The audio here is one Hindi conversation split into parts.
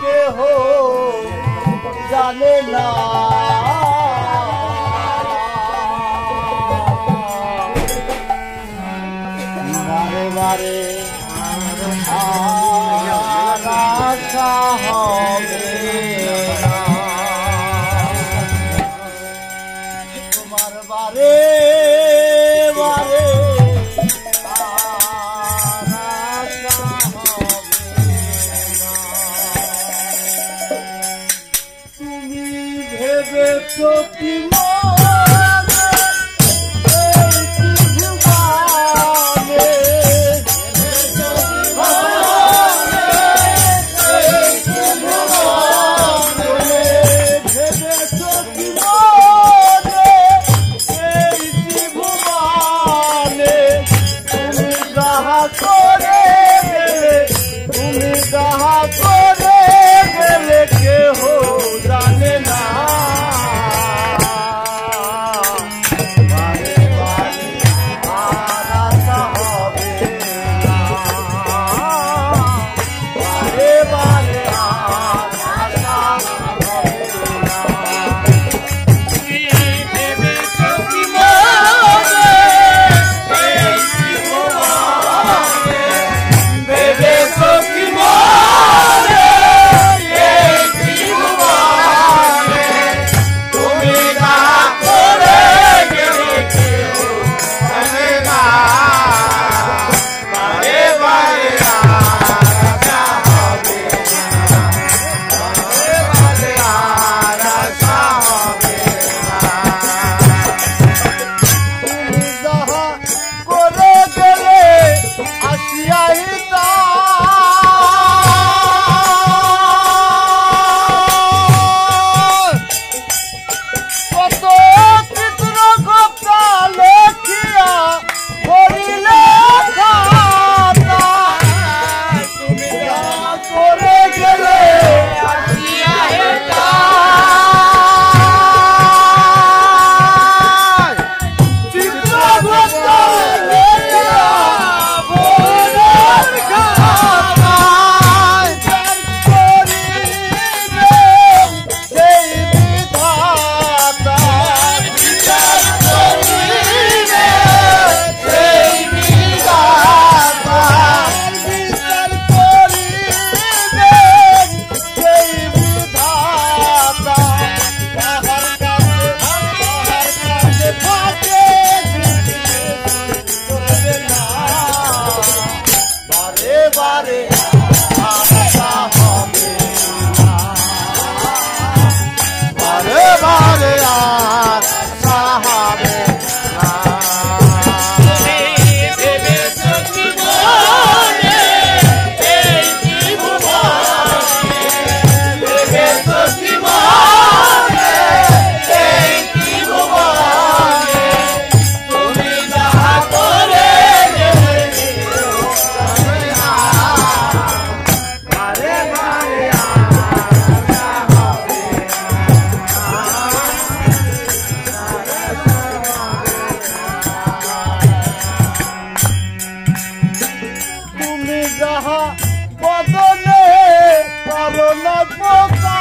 के हो जाने ना Go! Hello, Nat Wilson!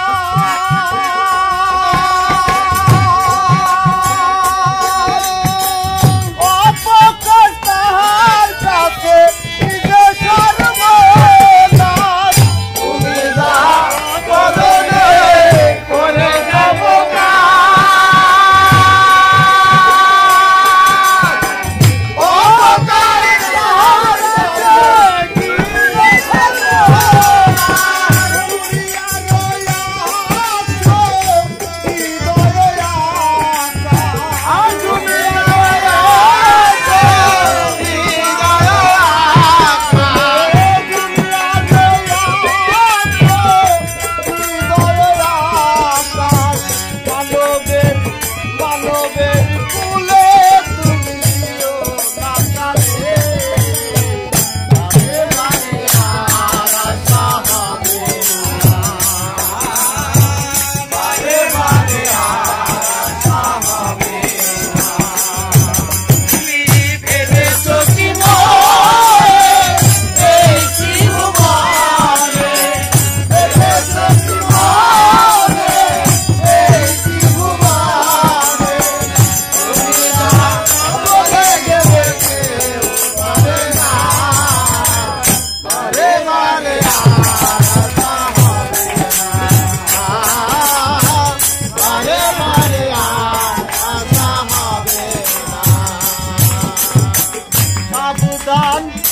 Pakistan.